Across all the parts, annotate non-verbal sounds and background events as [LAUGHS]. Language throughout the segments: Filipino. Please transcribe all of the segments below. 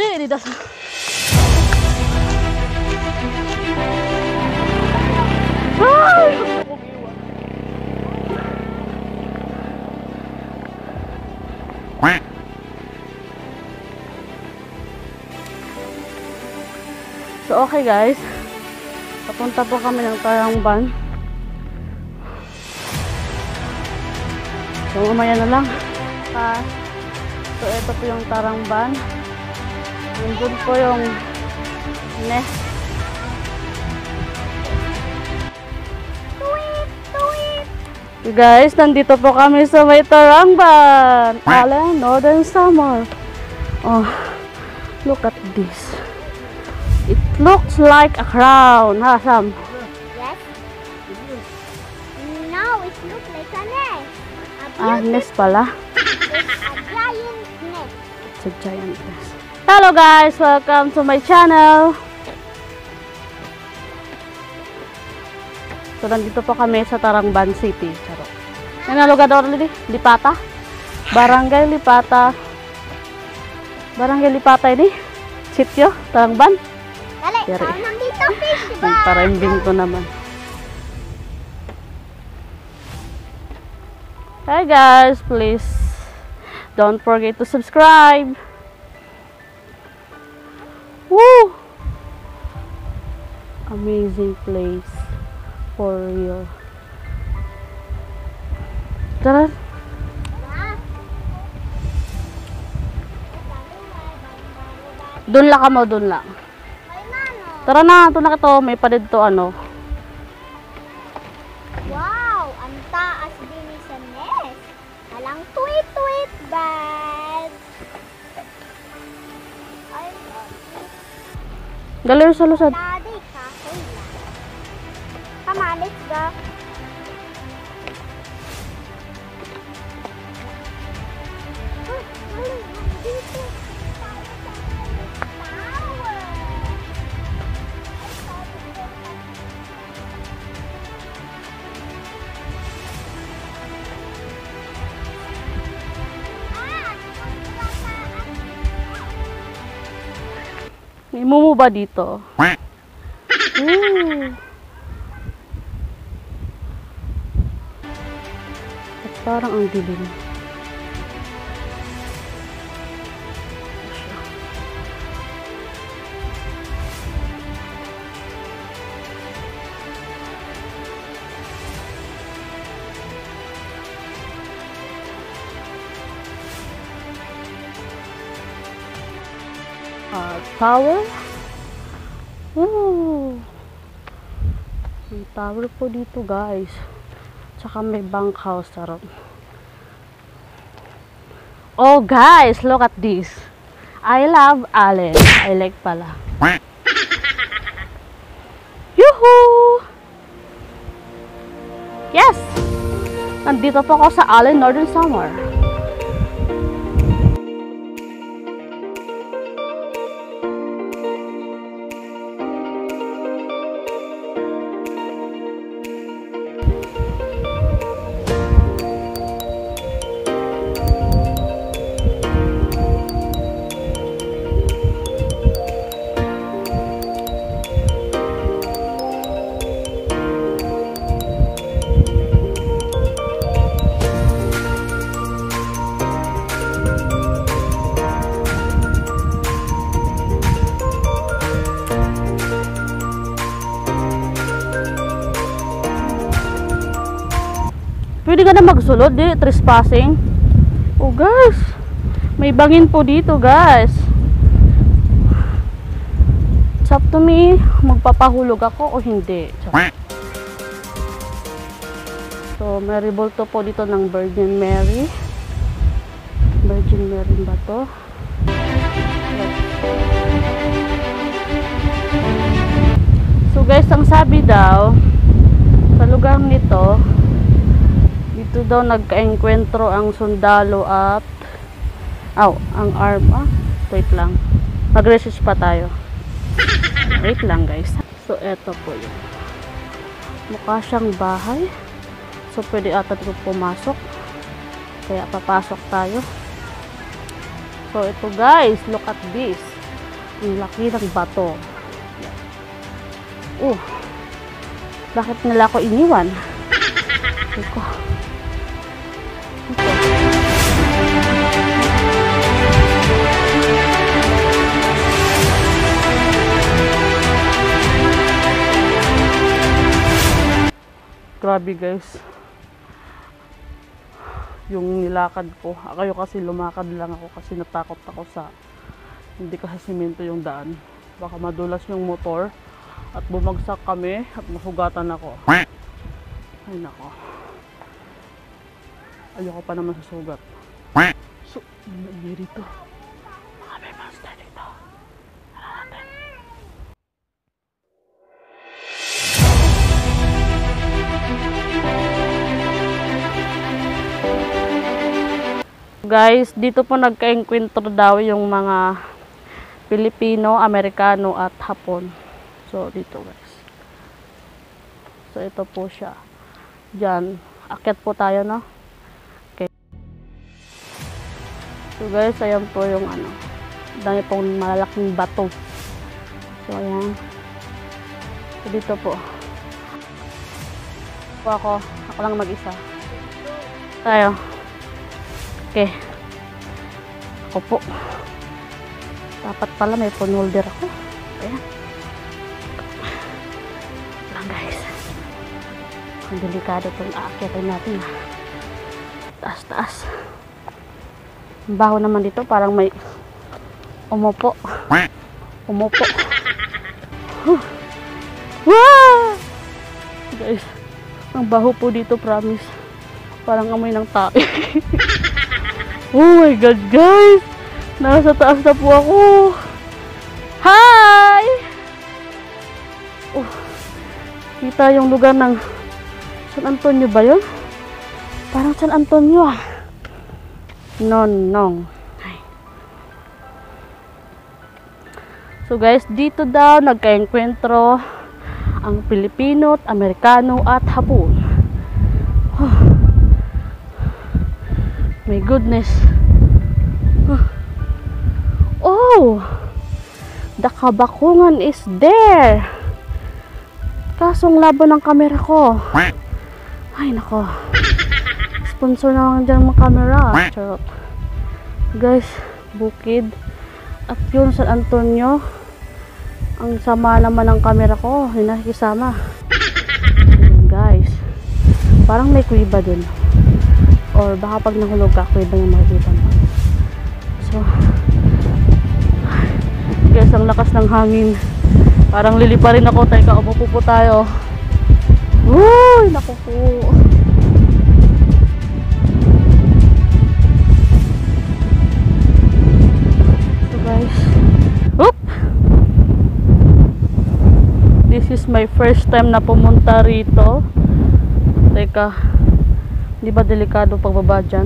Oh, di, di das. Ay! So, okay guys. Papunta po kami ng Tarangban. So, umaya na lang. Ah, so, ito po yung Tarangban. Nandun po yung nest. You guys, nandito po kami sa may Tarangban. Alan, Northern Summer. Oh, look at this. It looks like a crown, ha, Sam? Yes. No, it looks like a nest. A Ah, nest pala. [LAUGHS] a giant nest. It's a giant nest. Hello guys! Welcome to my channel! So, nandito po kami sa Tarangban City. Charot. Yan ang lugar daw ulit, Lipata. Barangay Lipata. Barangay Lipata ini. Sityo, Tarangban. Dali, nandito fish ba? Nagparembing ko naman. Hi guys, please don't forget to subscribe. Woo! Amazing place. For real. Tara. Doon lang ka mo, doon lang. Tara na, ito na ito. May pa dito ano. Dali sa lusad. daddy, kahoy lang. Come on, let's go. May mumu ba dito? Ooh. At parang ang dilim. Uh, tower. Ooh. May tower po dito guys. Tsaka may bunkhouse. Sarap. Oh guys, look at this. I love Allen. I like pala. [LAUGHS] Yuhu! Yes! Nandito po ako sa Allen Northern Summer. Pwede ka na magsulod, di? Trespassing. Oh, guys. May bangin po dito, guys. It's up to me. Magpapahulog ako o hindi. So, may revolto po dito ng Virgin Mary. Virgin Mary ba to? So guys, ang sabi daw, sa lugar nito, dito daw nagka-enkwentro ang sundalo at aw, ang arm ah, wait lang. Mag-resist pa tayo. Wait lang guys. So eto po yun. Mukha siyang bahay. So pwede ata dito pumasok. Kaya papasok tayo. So ito guys look at this. Ang laki ng bato. Uh bakit nila ako iniwan? Iko. Grabe guys. Yung nilakad ko. Akayo kasi lumakad lang ako kasi natakot ako sa hindi kasi simento yung daan. Baka madulas yung motor at bumagsak kami at masugatan ako. Ay nako. Ayoko pa naman sa sugat. So, dito. Guys, dito po nagka-enkwentro daw yung mga Pilipino, Amerikano at Hapon. So, dito guys. So, ito po siya. Diyan. Akyat po tayo, no? Okay. So, guys, ayan po yung ano. Dami pong malalaking bato. So, ayan. So, dito po. Po ako. Ako lang mag-isa. Tayo. Okay. Ako po. Dapat pala may phone holder ako. Ayan. Lang guys. Ang delikado itong aakyatin natin. ah. Taas, taas. Ang baho naman dito. Parang may umupo. Umupo. Huh. Wow! Guys, ang baho po dito, promise. Parang amoy ng tae. [LAUGHS] oh my God, guys! Nasa taas na po ako. Hi! Oh, kita yung lugar ng San Antonio ba yun? Parang San Antonio ah. Non, nong. Ay. So guys, dito daw nagka-enkwentro ang Pilipino at Amerikano at Hapon. Goodness. Oh! The kabakungan is there. Kasong labo ng kamera ko. Ay, nako. Sponsor na lang dyan mga camera. Charot. Guys, bukid. At yun, San Antonio. Ang sama naman ng camera ko. Hindi guys. Parang may kuiba dun or baka pag nahulog ako iba yung makikita mo so guys ang lakas ng hangin. Parang lilipa rin ako. Tayo kaupo po tayo. Uy naku po. So guys. Oop! this is my first time na pumunta rito. Teka di ba delikado pagbaba dyan?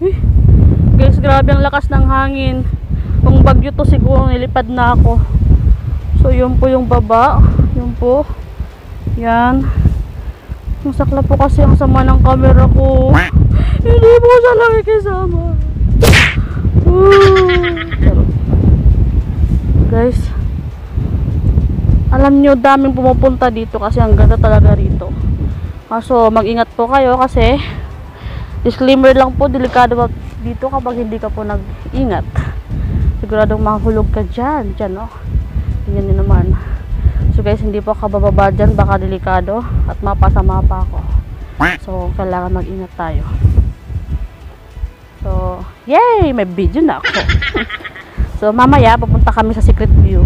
Eh, Guys, grabe ang lakas ng hangin. Kung bagyo to siguro nilipad na ako. So, yun po yung baba. Yun po. Yan. Masakla po kasi ang sama ng camera ko. Hindi po siya lang ikisama. Ooh. Guys, alam nyo, daming pumupunta dito kasi ang ganda talaga rito. Kaso, mag-ingat po kayo kasi disclaimer lang po, delikado dito kapag hindi ka po nag-ingat. Siguradong mahulog ka dyan. Dyan, oh. Tingnan naman. So guys, hindi po ako bababa dyan, baka delikado at mapasama pa ako. So, kailangan mag-ingat tayo. So, yay! May video na ako. [LAUGHS] so, mamaya, pupunta kami sa secret view.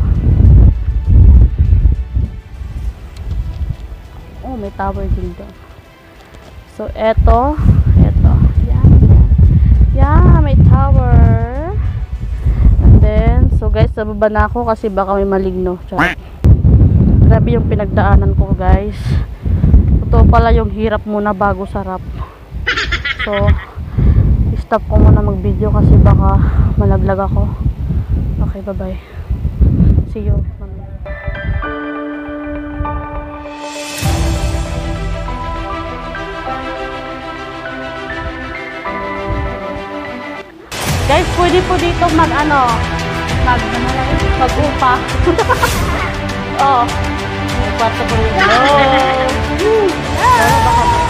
Oh, may tower din doon. So, eto. Eto. Yan, yan. Yan, may tower. And then, so guys, sa baba na ako kasi baka may maligno. Grabe yung pinagdaanan ko, guys. Totoo pala yung hirap muna bago sarap. So, stop ko muna mag-video kasi baka malaglag ako. Okay, bye-bye. See you. mamaya. Guys, pwede po dito mag ano, mag ano mag-upa. [LAUGHS] oh. Kwarto po rin. [LAUGHS] Oh.